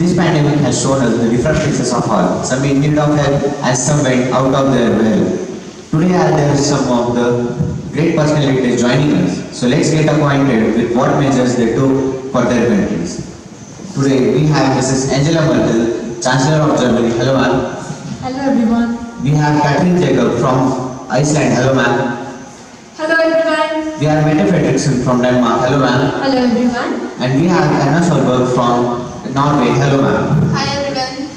This pandemic has shown us the different faces of all. Some in need of help and some went out of their way. Today are there some of the great personalities joining us. So let's get acquainted with what measures they took for their countries. Today we have Mrs. Angela Merkel, Chancellor of Germany. Hello ma'am. Hello everyone. We have Catherine Jacob from Iceland. Hello ma'am. Hello everyone. We have Mette Frederiksen from Denmark. Hello ma'am. Hello everyone. And we have Anna Solberg from Norway. Hello ma'am. Hi everyone.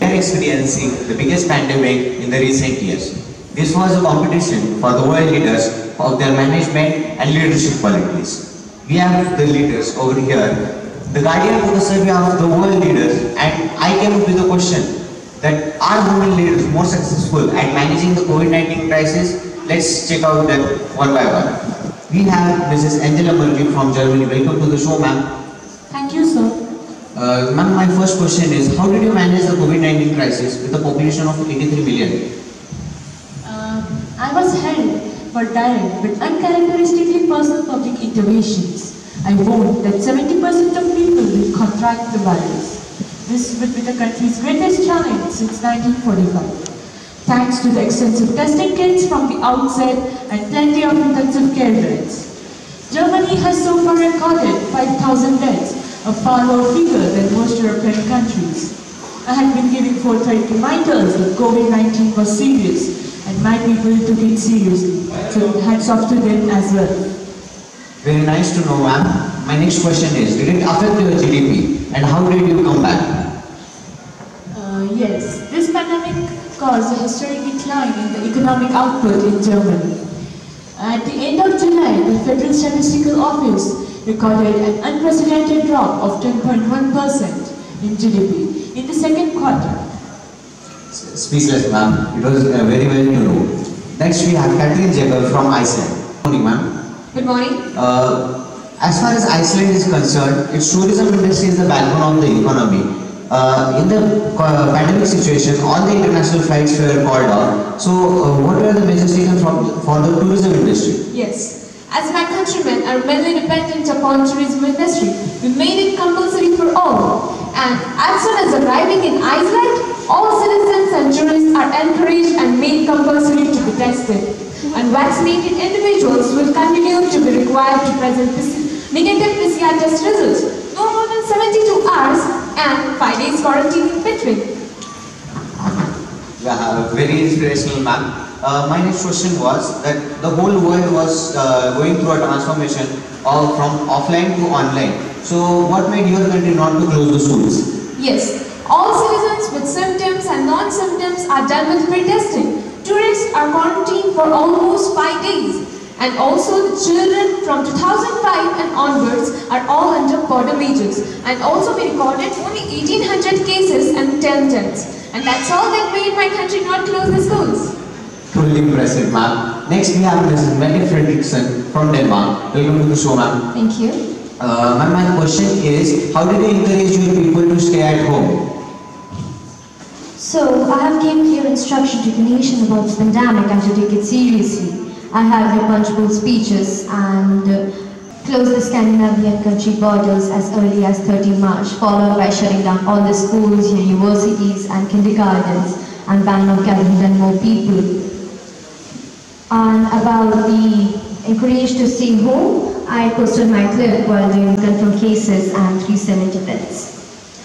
We are experiencing the biggest pandemic in the recent years. This was a competition for the world leaders of their management and leadership qualities. We have the leaders over here. The Guardian took a survey of the world leaders and I came up with a question that are women leaders more successful at managing the COVID-19 crisis? Let's check out them one by one. We have Mrs. Angela Merkel from Germany. Welcome to the show, ma'am. Uh, ma'am, my first question is, how did you manage the COVID-19 crisis with a population of 83 million? Um, I was held for direct but uncharacteristically personal public interventions. I warned that 70% of people will contract the virus. This would be the country's greatest challenge since 1945. Thanks to the extensive testing kits from the outset and plenty of intensive care beds. Germany has so far recorded 5,000 deaths, a far lower figure than most European countries. I had been giving forth reminders that COVID-19 was serious and my people took it seriously. So hats off to them as well. Very nice to know, ma'am. My next question is, did it affect your GDP and how did you come back? Uh, yes, this pandemic caused a historic decline in the economic output in Germany. At the end of July, the Federal Statistical Office recorded an unprecedented drop of 10.1% in GDP in the second quarter. Speechless, ma'am. It was uh, very well to know. Next, we have Catherine Jacob from Iceland. Good morning, ma'am. Good morning. Uh, as far as Iceland is concerned, its tourism industry is the backbone of the economy. Uh, in the uh, pandemic situation, all the international flights were called off. So, uh, what were the measures taken from, for the tourism industry? Yes. As my countrymen are mainly dependent upon tourism industry, we made it compulsory for all. And as soon as arriving in Iceland, all citizens and tourists are encouraged and made compulsory to be tested. And vaccinated individuals will continue to be required to present negative PCR test results, no more than 72 hours and 5 days quarantine in between. Yeah, very inspirational, ma'am. Uh, my next question was that the whole world was uh, going through a transformation of, from offline to online. So, what made your country not to close the schools? Yes, all citizens with symptoms and non-symptoms are done with pre-testing. Tourists are quarantined for almost five days. And also the children from 2005 and onwards are all under border measures. And also we recorded only 1800 cases and 10 deaths. And that's all that made my country not close the schools. Truly impressive, ma'am. Next, we have Mrs. Mette Frederiksen from Denmark. Welcome to the show, ma'am. Thank you. Uh, ma'am, my question is, how did you encourage your people to stay at home? So, I have given clear instruction to the nation about the pandemic and to take it seriously. I have made multiple speeches and uh, closed the Scandinavian country borders as early as 30 March, followed by shutting down all the schools, universities and kindergartens and ban of gathering than more people. And about the encouraged to stay home, I posted my clip while doing confirmed cases and 370 deaths.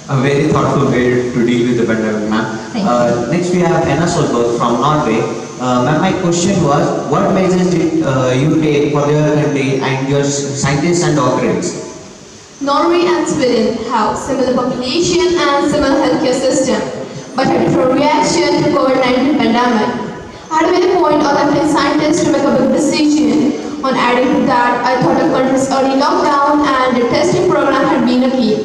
A very thoughtful way to deal with the pandemic, ma'am. Uh, next, we have Anna Solberg from Norway. Uh, ma'am, my question was, what measures did uh, you take for your country and your scientists and doctorates? Norway and Sweden have similar population and similar healthcare system, but a different reaction to COVID-19 pandemic. I had made a point of employing scientists to make a big decision. On adding that, I thought the country's early lockdown and the testing program had been a key.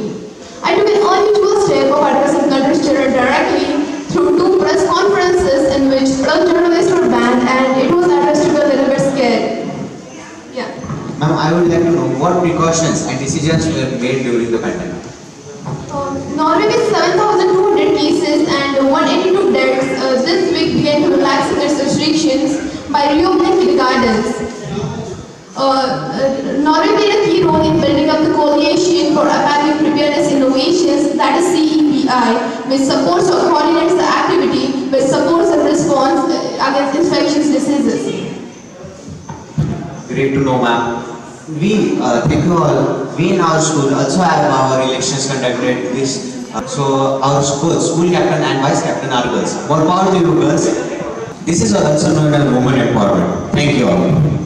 I took an unusual step of addressing country's children directly through two press conferences in which all journalists were banned and it was addressed to be a little bit scared. Yeah. Ma'am, I would like to know what precautions and decisions were made during the pandemic. Norway with 7,200 cases and 182 deaths uh, this week began to relax its restrictions by reopening kindergartens. Uh, uh, Norway played a key role in building up the Coalition for Epidemic Preparedness Innovations, that is CEPI, which supports or coordinates the activity which supports the response uh, against infectious diseases. Great to know, ma'am. We, uh, thank you all. We in our school also have our elections conducted this. Uh, so our school, school captain and vice captain are girls. More power to you girls. This is also known as women empowerment. Thank you all.